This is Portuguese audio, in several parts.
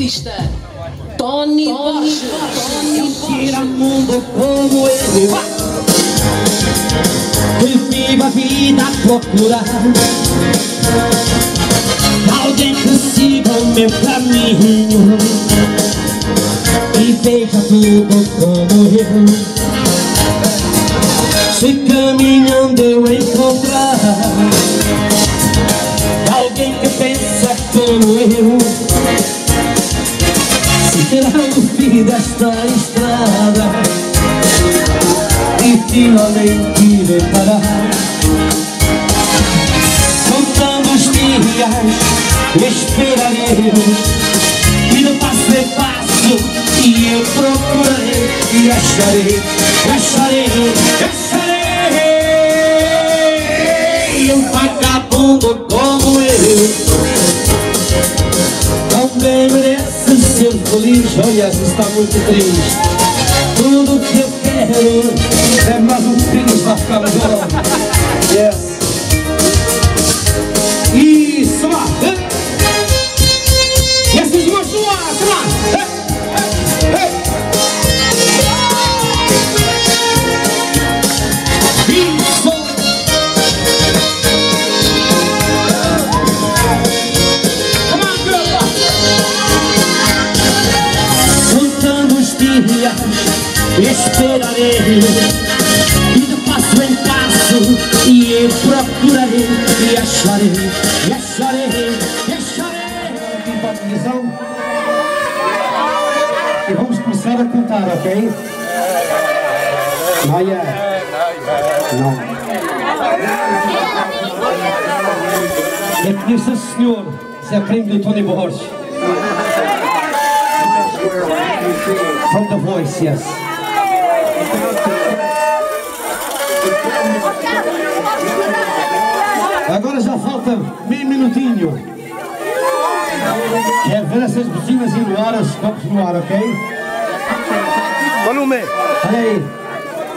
artista. Tony. Tony Queira mundo como eu Que viva a vida procurar Alguém que siga o meu caminho. E veja tudo como eu. Se caminhando eu encontrar Alguém que pensa como eu Se terá no fim desta estrada E finalmente reparar Contando os dias Esperarei. E de passo em passo E eu procurarei E acharei Acharei Acharei. Um vagabundo como eu Também merece ser feliz Olha, se está muito triste Tudo que eu quero É mais um filho para ficar melhor Esperarei. E de passo em passo E eu procurarei E acharei E acharei E acharei. E vamos começar a cantar, ok? Maia. Não. É que disse senhor Isso é prêmio do Tony Borges. From the voice, yes. Agora já falta meio minutinho. Quer ver essas buzinas ir no ar, os copos no ar, ok? Volume. Olha aí.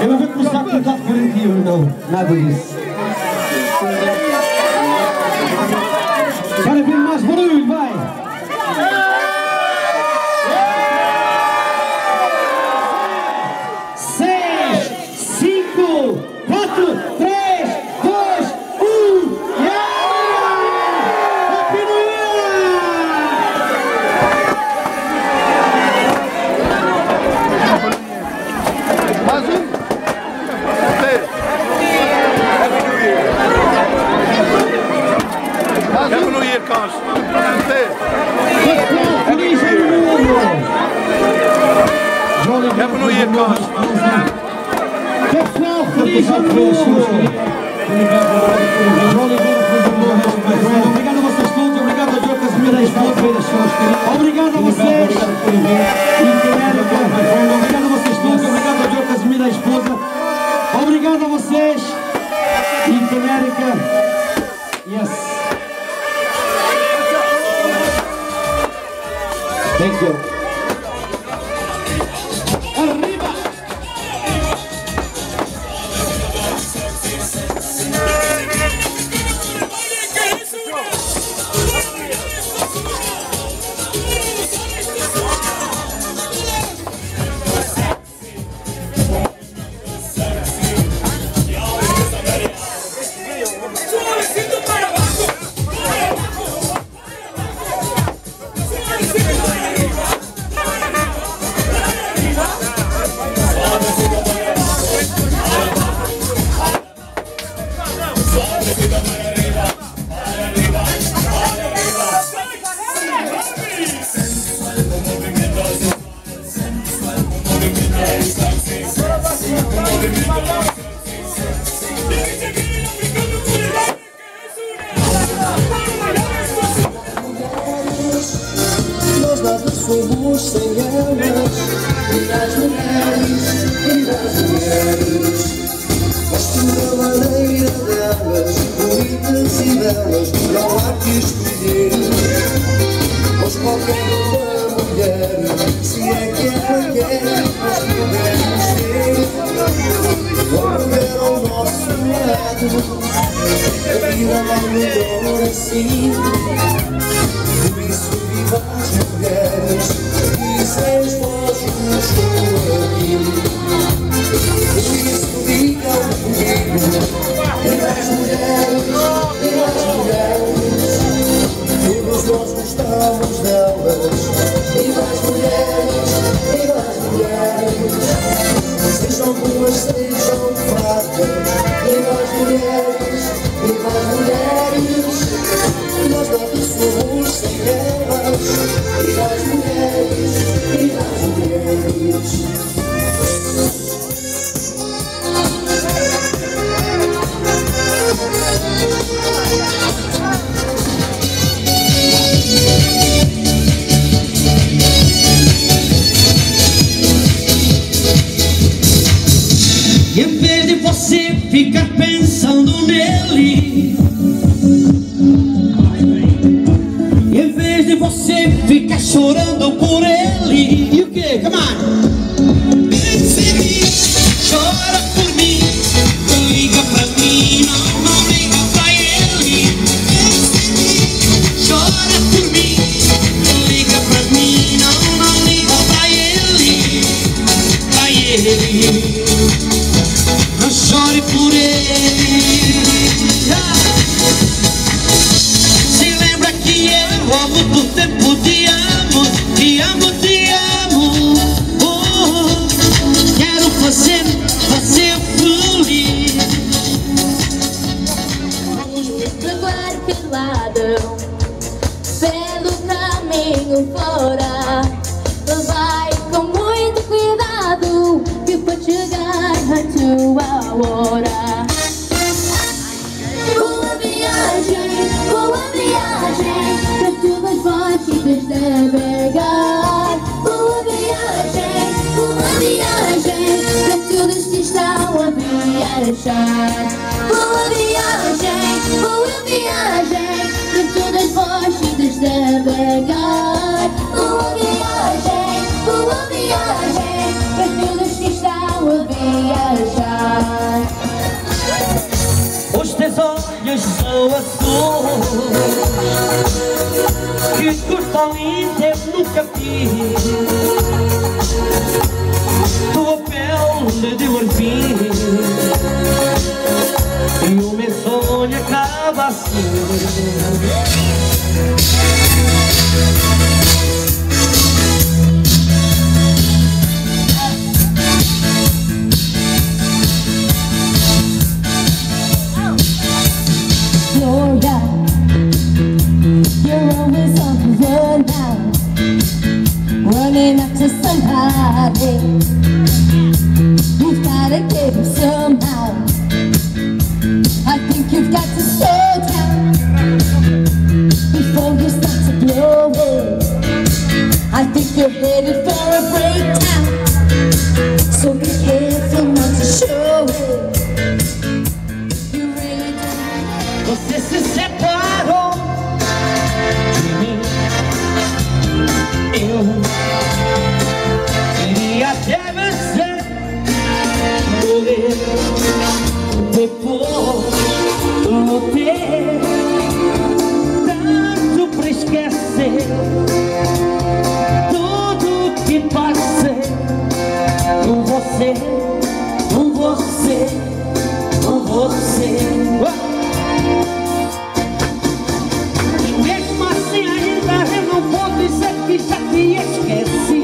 Eu não vou começar a cantar correntivo, não. Nada disso. Quero ver mais Pessoal, feliz ano novo! Obrigado a vocês todos, obrigado a João Casimiro, a esposa. Obrigado a vocês. Obrigado a vocês todos, obrigado a João Casimiro, a esposa. Obrigado a vocês. Interamérica. 있어요. Somos sem elas E das mulheres, e das mulheres. Gosto da maneira delas Bonitas e belas Não há que escolher Pois qualquer uma mulher Se é que é mulher Nós podemos ter Vou ver ao nosso lado A vida vai melhor assim Por você pelado pelo caminho fora. Vai com muito cuidado que pode chegar a tua hora. Boa viagem, boa viagem, para tuas fortes navegar. Boa viagem, boa viagem, para todos que estão a viajar. Boa viagem, linda eu pele de marfim E o meu sonho acaba assim him somehow. I think you've got to slow down before you start to blow. I think you're headed você, com você, com você. Mesmo assim ainda eu não vou dizer que já te esqueci.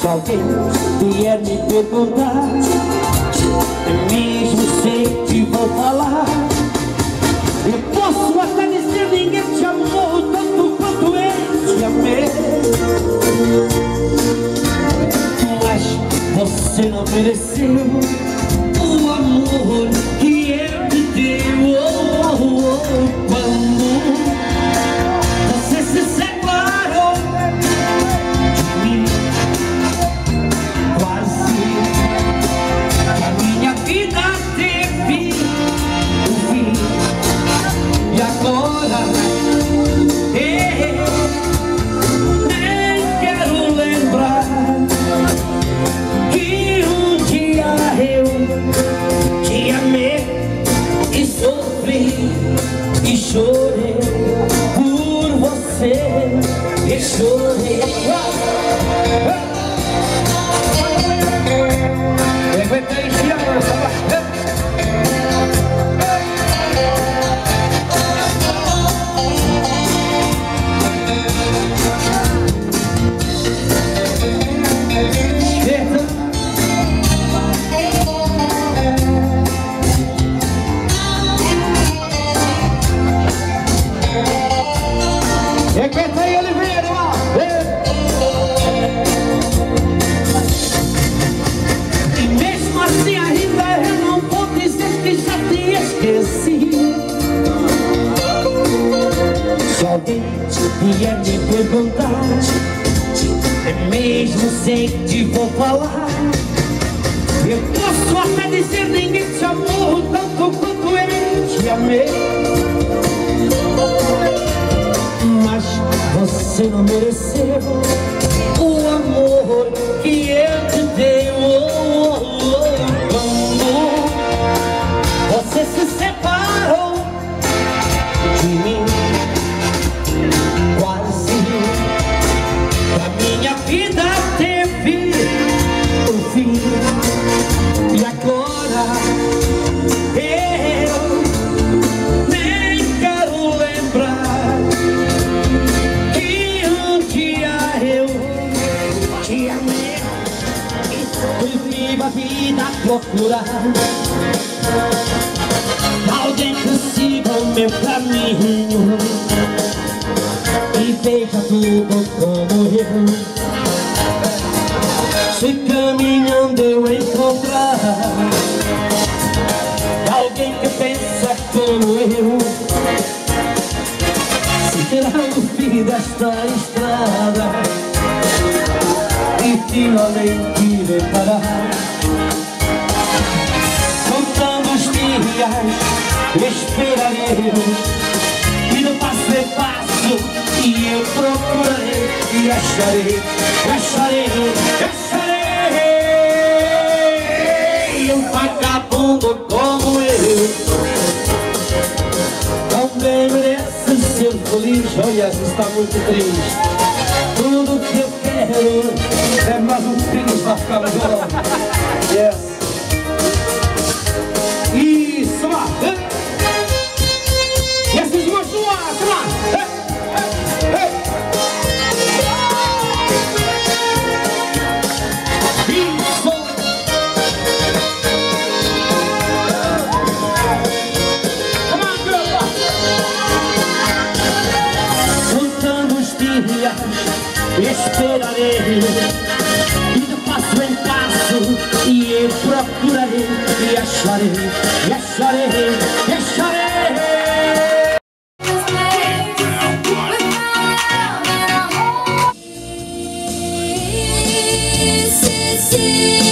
Se alguém vier me perguntar Eu mesmo sei que vou falar. Eu posso até dizer ninguém te amou tanto quanto eu te amei você não mereceu o amor que eu te dei oh, oh, oh, chorei por você E chorei mereceu alguém que siga o meu caminho. E veja tudo como eu. Se caminhando eu encontrar alguém que pensa como eu. Será o fim desta estrada e finalmente irei dias esperarei e no passo a passo e eu procurarei e acharei, acharei, acharei um vagabundo como eu também merece ser feliz. Olha, está muito triste. Tudo que eu quero é mais um filho para ficar melhor. Yes. assim.